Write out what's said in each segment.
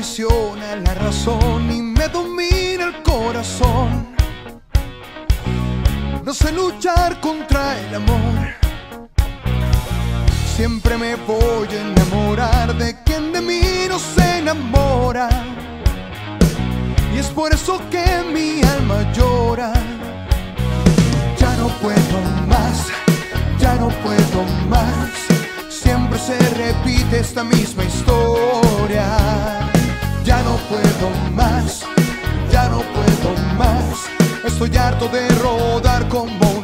traiciona la razón y me domina el corazón. No sé luchar contra el amor. Siempre me voy a enamorar de quien de mí no se enamora. Y es por eso que mi alma llora. Ya no puedo más, ya no puedo más. Siempre se repite esta misma historia. Ya no puedo más, ya no puedo más. Estoy harto de rodar como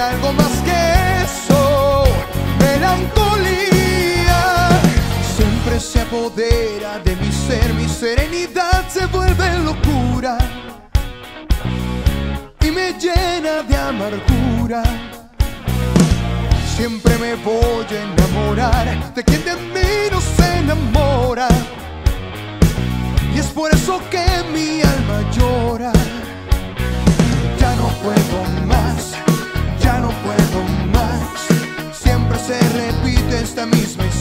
algo más que eso. Melancolía siempre se apodera de mi ser, mi serenidad se vuelve locura y me llena de amargura. Siempre me voy a enamorar de quien de mí no se enamora. Y es por eso que mi alma llora. Christmas.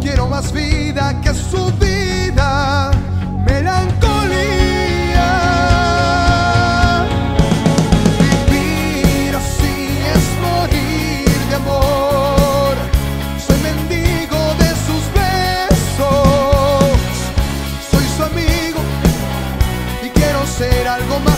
quiero más vida que su vida, melancolía. Vivir así es morir de amor, soy mendigo de sus besos, soy su amigo y quiero ser algo más.